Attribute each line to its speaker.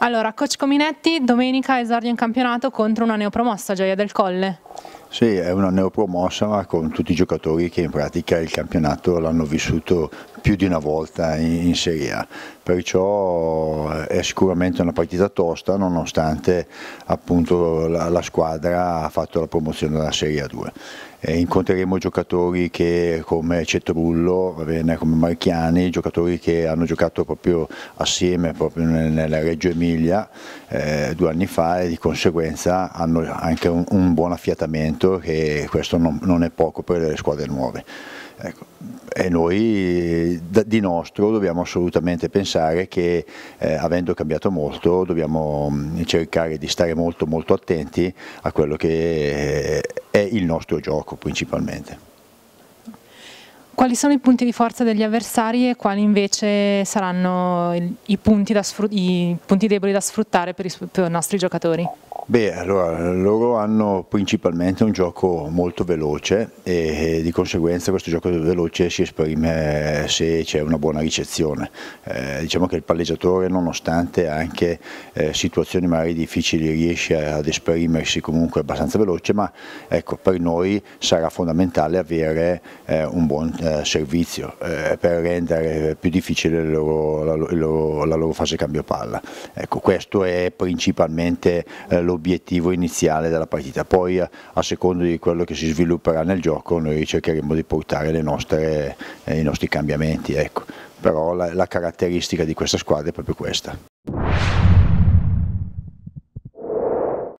Speaker 1: Allora, coach Cominetti, domenica esordio in campionato contro una neopromossa Gioia del Colle.
Speaker 2: Sì, è una neopromossa ma con tutti i giocatori che in pratica il campionato l'hanno vissuto più di una volta in, in, Serie A, perciò è sicuramente una partita tosta nonostante appunto la, la squadra ha fatto la promozione della Serie A2. E incontreremo giocatori che, come Cetrullo, come Marchiani, giocatori che hanno giocato proprio assieme proprio nella Reggio Emilia eh, due anni fa e di conseguenza hanno anche un, un buon affiatamento e questo non, non è poco per le squadre nuove. Ecco. E noi di nostro dobbiamo assolutamente pensare che eh, avendo cambiato molto dobbiamo mm, cercare di stare molto molto attenti a quello che è il nostro gioco principalmente.
Speaker 1: Quali sono i punti di forza degli avversari e quali invece saranno i punti, i punti deboli da sfruttare per i, per i nostri giocatori?
Speaker 2: Beh, allora, loro hanno principalmente un gioco molto veloce e di conseguenza questo gioco veloce si esprime se c'è una buona ricezione. Eh, diciamo che il palleggiatore nonostante anche eh, situazioni magari difficili riesce ad esprimersi comunque abbastanza veloce, ma ecco, per noi sarà fondamentale avere eh, un buon eh, servizio eh, per rendere più difficile loro, la, loro, la, loro, fase cambio palla. Ecco, questo è principalmente eh, l'obiettivo iniziale della partita, poi a, seconda di quello che si svilupperà nel gioco noi cercheremo di portare nostre, eh, i nostri cambiamenti, ecco. però la, la caratteristica di questa squadra è proprio questa.